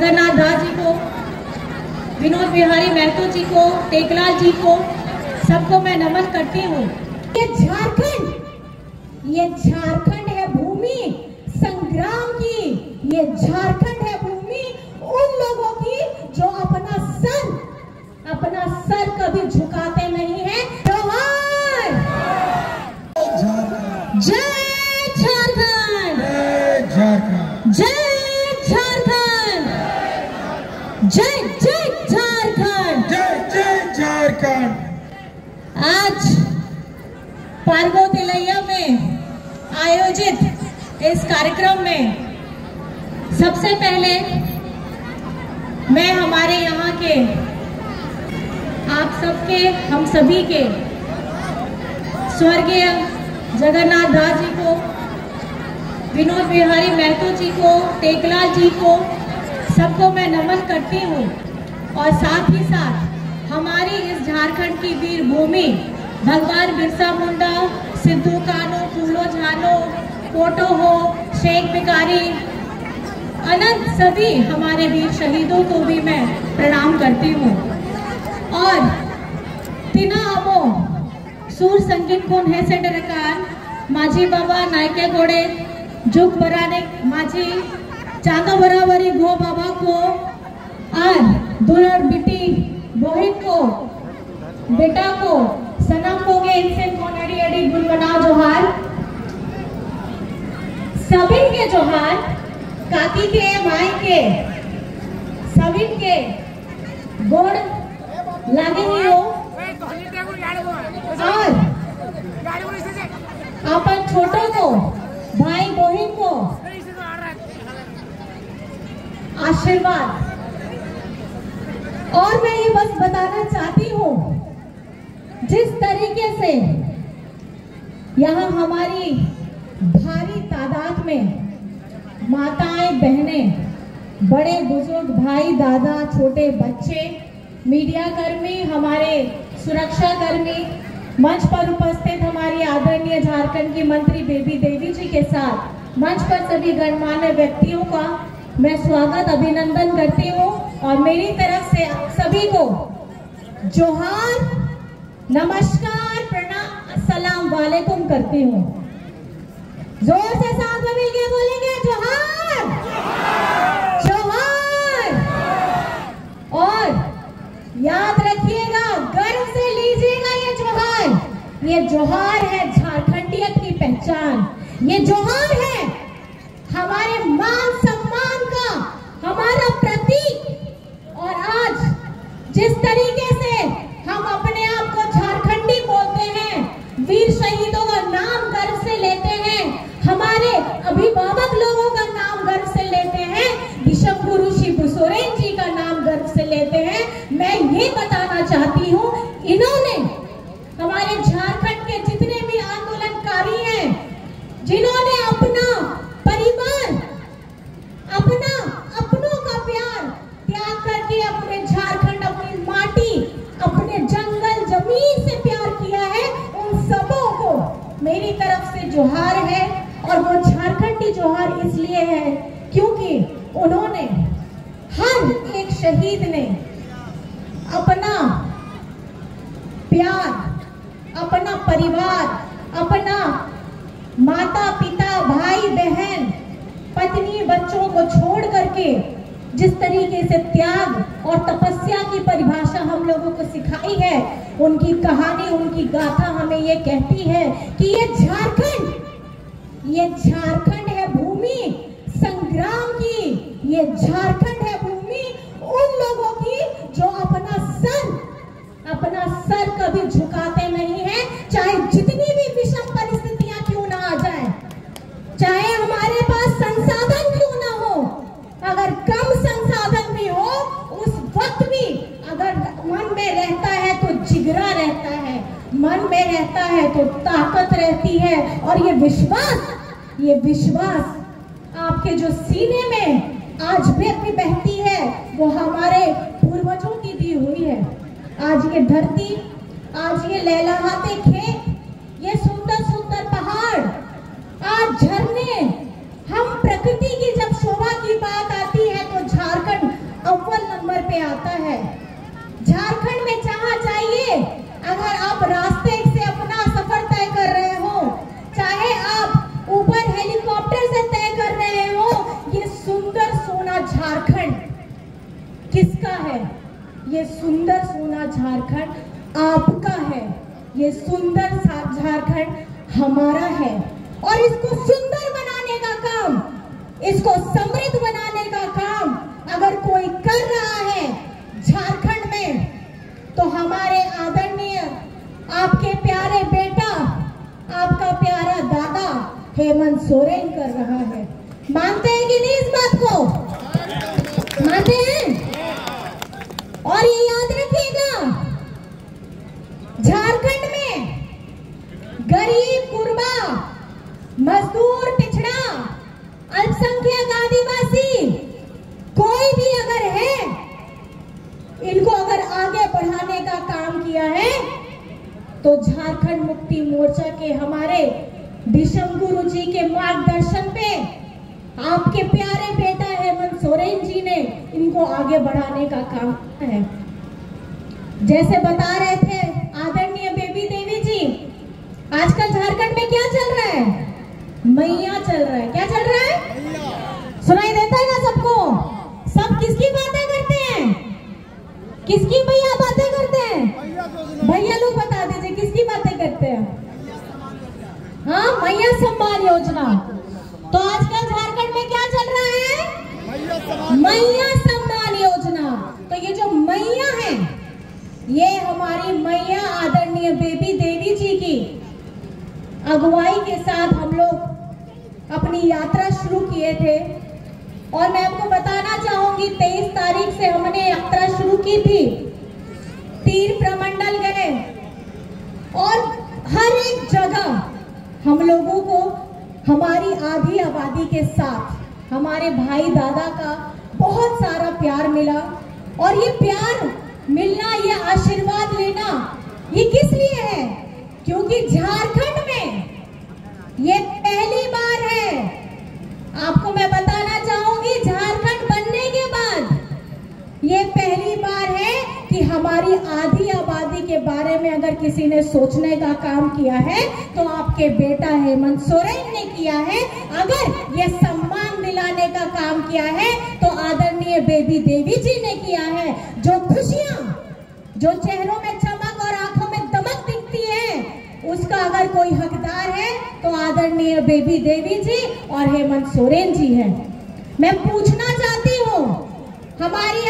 जगन्नाथ दास जी को, विनोद बिहारी महतो जी को, टेकलाल जी को, सबको मैं नमन करती हूँ। ये झारखंड ये झारखंड है भूमि संग्राम की। ये झारखंड है भूमि उन लोगों की जो अपना सर अपना सर कभी झुकाते पारगो तिलैया में आयोजित इस कार्यक्रम में सबसे पहले मैं हमारे यहाँ के आप सबके, हम सभी के स्वर्गीय जगन्नाथ दास जी को, विनोद बिहारी महतो जी को, टेकलाल जी को, सबको मैं नमन करती हूँ। और साथ ही साथ हमारी इस झारखंड की वीर भूमि भगवान बिरसा मुंडा, सिद्धू कानो फूलो झानो कोटो हो, शेख बिकारी अनंत सभी हमारे वीर शहीदों को भी मैं प्रणाम करती हूँ। और तिना अबो सूर संगीत कोण हे सेंटरकार माझी बाबा नायके घोडे जुग बराने माझी चांगा बराबरी गो बाबा को, और दुलर बिटी बोहिन को, बेटा को को इनसे कोनड़ी अड़ी गुनगुना जोहार। सभी के जोहार काकी के माई के सभी के गोड़ लागे ही हो। और अपन छोटों को, भाई बहन को आशीर्वाद। और मैं ये बस बताना चाहती हूँ जिस तरीके से यहाँ हमारी भारी तादाद में माताएँ, बहनें, बड़े बुज़ुर्ग भाई, दादा, छोटे बच्चे, मीडिया कर्मी, हमारे सुरक्षा कर्मी, मंच पर उपस्थित हमारी आदरणीय झारखंड की मंत्री बेबी देवी जी के साथ मंच पर सभी गणमान्य व्यक्तियों का मैं स्वागत, अभिनंदन करती हूँ और मेरी तरफ़ से सभी को जोहार नमस्कार, प्रणाम सलाम वालेकुम करती हूँ। ज़ोर से साथ में मिलके बोलेंगे, जोहार! जोहार! और याद रखिएगा, गर्व से लीजिएगा ये जोहार। ये जोहार है झारखंडियत की पहचान। ये जोहार है हमारे मान सम्मान का हमारा प्रतीक। और आज जिस तरीके से हम अपने वीर शहीदों का नाम गर्व से लेते हैं। हमारे अभिभावक लोगों जोहार इसलिए है क्योंकि उन्होंने हर एक शहीद ने अपना प्यार, अपना परिवार, अपना माता पिता, भाई बहन, पत्नी, बच्चों को छोड़ करके जिस तरीके से त्याग और तपस्या की परिभाषा हम लोगों को सिखाई है, उनकी कहानी, उनकी गाथा हमें ये कहती है कि ये झारखंड ये झारखंड भूमि संग्राम की। ये झारखंड है भूमि। उन लोगों की जो अपना सर अपना सर कभी झुकाते नहीं है, चाहे जितनी भी विषम परिस्थितियाँ क्यों ना आ जाए, चाहे हमारे पास संसाधन क्यों ना हो, अगर कम संसाधन भी हो, उस वक्त भी अगर मन में रहता है तो जिगरा रहता है, मन में रहता है तो ताकत रहती है, और ये विश्वास ये विश्वास आपके जो सीने में आज भी अभी बहती है, वो हमारे पूर्वजों की दी हुई है। आज ये धरती, आज ये लहलहाते खेत, ये सुंदर सुंदर पहाड़, आज झरने किसका है? ये सुंदर सोना झारखंड आपका है। ये सुंदर झारखंड हमारा है। और इसको सुंदर बनाने का काम, इसको समृद्ध बनाने का काम अगर कोई कर रहा है झारखंड में तो हमारे आदरणीय, आपके प्यारे बेटा, आपका प्यारा दादा हेमंत सोरेन कर रहा है। मानते हैं कि नहीं? के हमारे विषम गुरु जी के मार्गदर्शन पे आपके प्यारे बेटा हेमंत सोरेन जी ने इनको आगे बढ़ाने का काम है। जैसे बता रहे थे आदरणीय बेबी देवी जी, आजकल झारखंड में क्या चल रहा है? मैया चल रहा है। क्या चल रहा है? सुनाई देता है ना सबको? सब किसकी बातें करते हैं? किसकी भैया मैया सम्मान योजना। तो आजकल झारखंड में क्या चल रहा है? मैया सम्मान योजना। तो ये जो मैया है ये हमारी मैया आदरणीय बेबी देवी जी की अगुवाई के साथ हम लोग अपनी यात्रा शुरू किए थे। और मैं आपको बताना चाहूँगी तेईस तारीख से हमने यात्रा शुरू की थी तीर प्रमंडल गए और हर एक जगह हम लोगों को हमारी आधी आबादी के साथ हमारे भाई दादा का बहुत सारा प्यार मिला। और ये प्यार मिलना, ये आशीर्वाद लेना, ये किस लिए है? क्योंकि झारखंड में ये पहली बार है। आपको मैं बताना चाहूँगी, झारखंड बनने के बाद ये पहली बार है कि हमारी आधी आबादी के बारे में अगर किसी ने सोचने का काम किया है आपके बेटा हेमंत सोरेन ने किया है। अगर ये सम्मान दिलाने का काम किया है तो आदरणीय बेबी देवी जी ने किया है, जो खुशियाँ, जो चेहरों में चमक और आँखों में दमक दिखती है, उसका अगर कोई हकदार है तो आदरणीय बेबी देवी जी और हेमंत सोरेन जी हैं। मैं पूछना चाहती हूँ, हमारी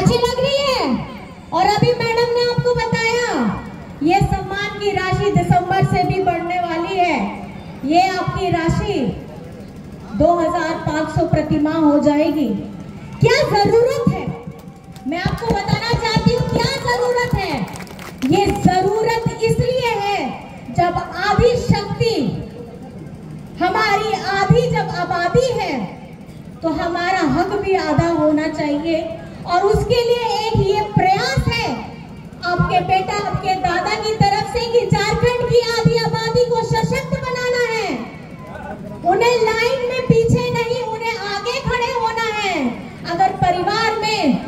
अच्छी लग रही है। और अभी मैडम ने आपको बताया, ये सम्मान की राशि दिसंबर से भी बढ़ने वाली है। ये आपकी राशि 2500 प्रतिमाह हो जाएगी। क्या ज़रूरत है? मैं आपको बताना चाहती हूँ, क्या ज़रूरत है? ये ज़रूरत इसलिए है, जब आधी शक्ति हमारी आधी जब आबादी है तो हमारा हक भी आधा होना चाहिए। और उसके लिए एक ये प्रयास है। आपके बेटा, आपके दादा की तरफ़ से कि झारखंड की आधी आबादी को सशक्त बनाना है। उन्हें लाइन में पीछे नहीं, उन्हें आगे खड़े होना है। अगर परिवार में,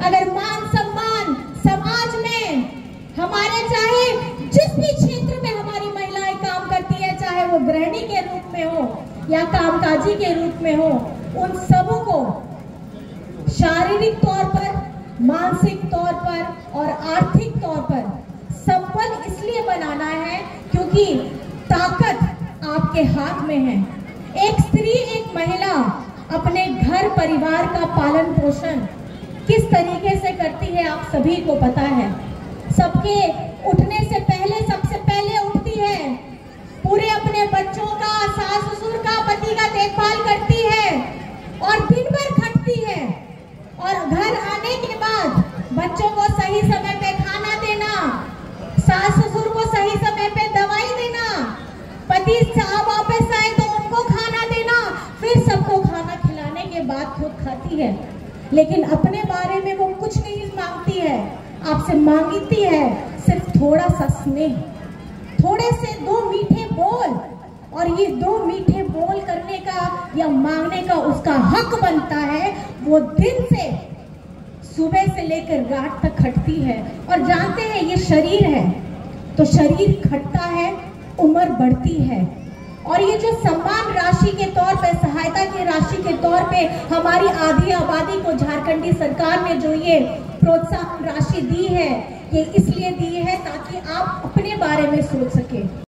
अगर मान सम्मान समाज में हमारे, चाहे जिस भी क्षेत्र में हमारी महिलाएँ काम करती है, चाहे वो गृहिणी के रूप में हो या कामकाजी के रूप में हो, उन सबों शारीरिक तौर पर, मानसिक तौर पर और आर्थिक तौर पर संपन्न इसलिए बनाना है क्योंकि ताकत आपके हाथ में है। एक स्त्री, एक महिला अपने घर परिवार का पालन पोषण किस तरीके से करती है आप सभी को पता है। सबके उठने से पहले, सबसे पहले खुद खाती है, लेकिन अपने बारे में वो कुछ नहीं मांगती है। आपसे मांगती है सिर्फ़ थोड़ा सा स्नेह, थोड़े से दो मीठे बोल, और ये दो मीठे बोल करने का या मांगने का उसका हक बनता है, वो दिन से सुबह से लेकर रात तक खटती है। और जानते हैं ये शरीर है तो शरीर खटता है, उम्र बढ़ती है। और ये जो सम्मान राशि के तौर पे, सहायता की राशि के तौर पे हमारी आधी आबादी को झारखंडी सरकार ने जो ये प्रोत्साहन राशि दी है, ये इसलिए दी है ताकि आप अपने बारे में सोच सके।